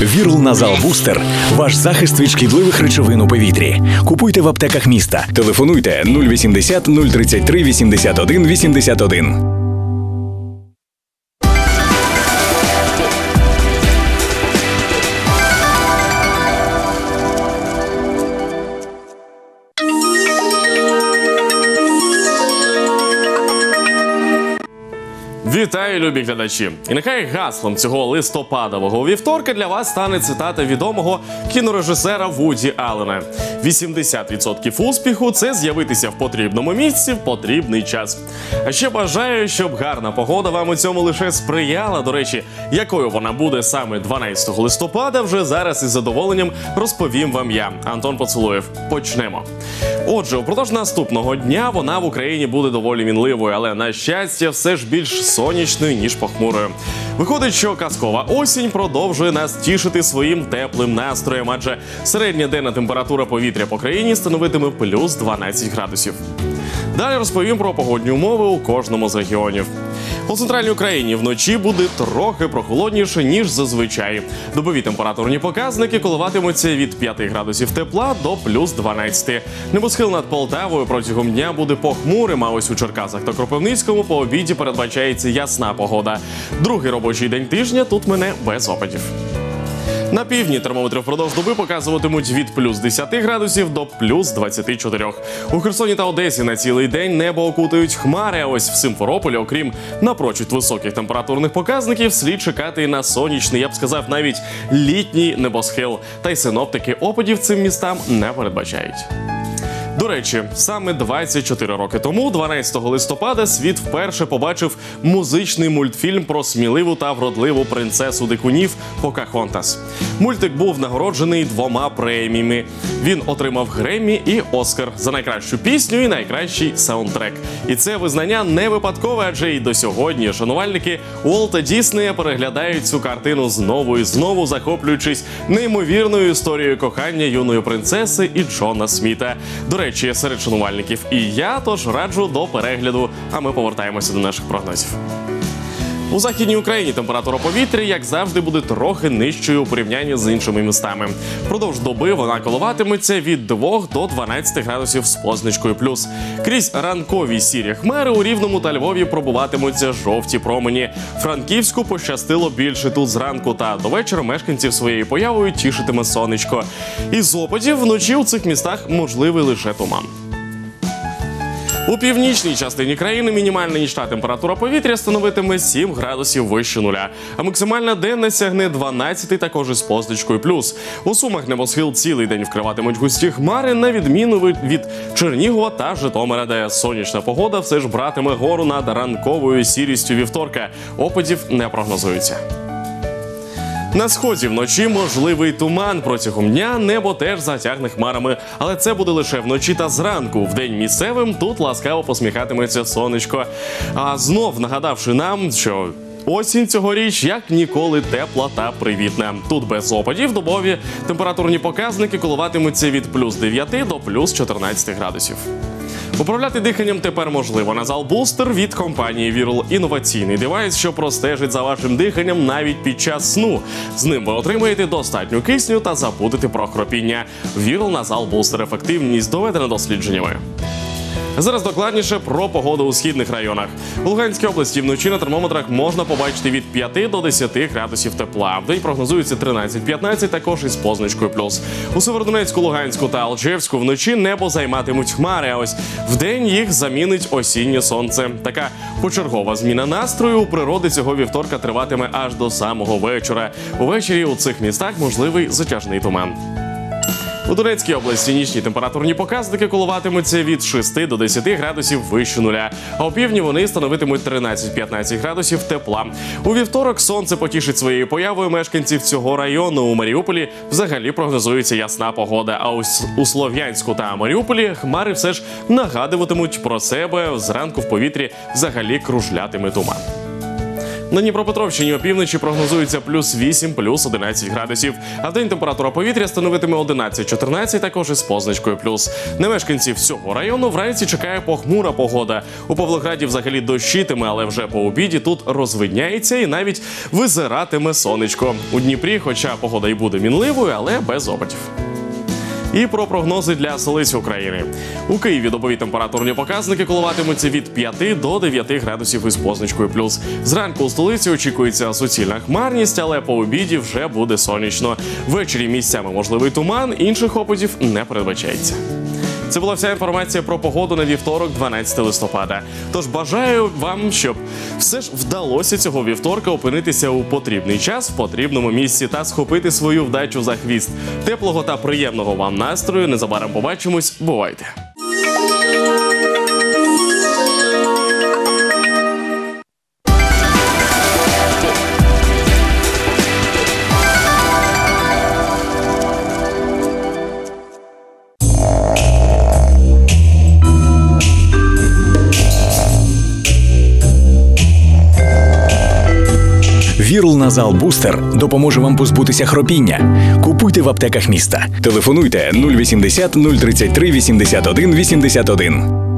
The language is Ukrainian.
Вірул Назал Бустер ваш захист від шкідливих речовин у повітрі. Купуйте в аптеках міста. Телефонуйте 080 033 81 81. Вітаю, любі глядачі! І нехай гаслом цього листопадового вівторка для вас стане цитата відомого кінорежисера Вуді Аллена. 80% успіху це з'явитися в потрібному місці в потрібний час. А ще бажаю, щоб гарна погода вам у цьому лише сприяла. До речі, якою вона буде саме 12 листопада, вже зараз із задоволенням розповім вам я, Антон Поцелуєв. Почнемо. Отже, упродовж наступного дня вона в Україні буде доволі мінливою, але на щастя, все ж більш сонячною ніж похмурою. Виходить, що казкова осінь продовжує нас тішити своїм теплим настроєм, адже середня денна температура повітря по країні становитиме плюс 12 градусів. Далі розповім про погодні умови у кожному з регіонів. У центральній Україні вночі буде трохи прохолодніше ніж зазвичай. Добові температурні показники коливатимуться від 5 градусів тепла до плюс 12. Небосхил над Полтавою протягом дня буде похмурим. А ось у Черкасах та Кропивницькому по обіді передбачається ясна погода. Другий робочий день тижня тут мене без опадів. На півдні термометри впродовж доби показуватимуть від плюс 10 градусів до плюс 24. У Херсоні та Одесі на цілий день небо окутають хмари. А ось в Симферополі, окрім напрочуд високих температурних показників, слід чекати на сонячний, я б сказав, навіть літній небосхил. Та й синоптики опадів цим містам не передбачають. До речі, саме 24 роки тому, 12 листопада, світ вперше побачив музичний мультфільм про сміливу та вродливу принцесу дикунів Покахонтас. Мультик був нагороджений двома преміями. Він отримав Греммі і Оскар за найкращу пісню і найкращий саундтрек. І це визнання не випадкове, адже й до сьогодні шанувальники Уолта Діснея переглядають цю картину знову і знову, захоплюючись неймовірною історією кохання юної принцеси і Джона Сміта. До речі, серед шанувальників і я тож раджу до перегляду. А ми повертаємося до наших прогнозів. У західній Україні температура повітря, як завжди, буде трохи нижчою у порівнянні з іншими містами. Впродовж доби вона коливатиметься від 2 до 12 градусів з позначкою плюс. Крізь ранкові сірі хмари у рівному та Львові пробуватимуться жовті промені. Франківську пощастило більше тут зранку та до вечора мешканців своєю появою тішитиме сонечко. Із опадів вночі у цих містах можливий лише туман. У північній частині країни мінімальна нічна температура повітря становитиме 7 градусів вище нуля, а максимальна денна сягне 12 також із позначкою плюс. У сумах небосхил цілий день вкриватимуть густі хмари, на відміну від- Чернігова та Житомира, де сонячна погода все ж братиме гору над ранковою сірістю вівторка. Опадів не прогнозується. На сході вночі можливий туман. Протягом дня небо теж затягне хмарами, але це буде лише вночі та зранку. Вдень місцевим тут ласкаво посміхатиметься сонечко. А знов нагадавши нам, що. Осінь цьогоріч як ніколи тепла та привітна. Тут без опадів добові температурні показники коливатимуться від плюс 9 до плюс 14 градусів. Управляти диханням тепер можливо. Nasal Booster від компанії Вірл інноваційний девайс, що простежить за вашим диханням навіть під час сну. З ним ви отримаєте достатню кисню та забудете про хропіння. Вірл Nasal Booster ефективність доведена дослідженнями. Зараз докладніше про погоду у східних районах. У Луганській області вночі на термометрах можна побачити від 5 до 10 градусів тепла. Вдень прогнозується 13-15, також із позначкою плюс. У Северодонецьку, Луганську та Алчевську вночі небо займатимуть хмари. А ось вдень їх замінить осіннє сонце. Така почергова зміна настрою у природи цього вівторка триватиме аж до самого вечора. Увечері у цих містах можливий затяжний туман. У Донецькій області нічні температурні показники коливатимуться від 6 до 10 градусів вище нуля. А у півдні вони становитимуть 13-15 градусів тепла. У вівторок сонце потішить своєю появою мешканців цього району. У Маріуполі взагалі прогнозується ясна погода. А ось у Слов'янську та Маріуполі хмари все ж нагадуватимуть про себе. Зранку в повітрі взагалі кружлятиме туман. На Дніпропетровщині опівночі прогнозується плюс 8, плюс 11 градусів. А в день температура повітря становитиме 11-14, також із позначкою плюс. На мешканців всього району вранці чекає похмура погода. У Павлограді взагалі дощитиме, але вже по обіді тут розвидняється і навіть визиратиме сонечко. У Дніпрі, хоча погода й буде мінливою, але без опадів. І про прогнози для столиці України. У Києві добові температурні показники коливатимуться від 5 до 9 градусів із позначкою плюс. Зранку у столиці очікується суцільна хмарність, але по обіді вже буде сонячно. Ввечері місцями можливий туман, інших опадів не передбачається. Це була вся інформація про погоду на вівторок, 12 листопада. Тож бажаю вам, щоб все ж вдалося цього вівторка опинитися у потрібний час в потрібному місці та схопити свою вдачу за хвіст. Теплого та приємного вам настрою. Незабаром побачимось. Бувайте! Вірл Назал Бустер допоможе вам позбутися хропіння. Купуйте в аптеках міста. Телефонуйте 080 033 81 81.